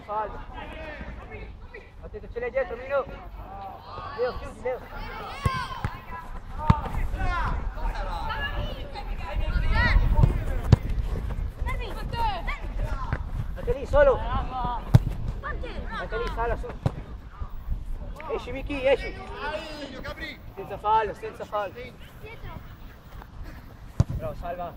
fallo. Attento, ce l'hai dietro, Mino. Leo, chiudi, Leo. State lì, solo. State lì, sala su. Esci, Miki, esci. Senza fallo, senza fallo. Bravo, salva.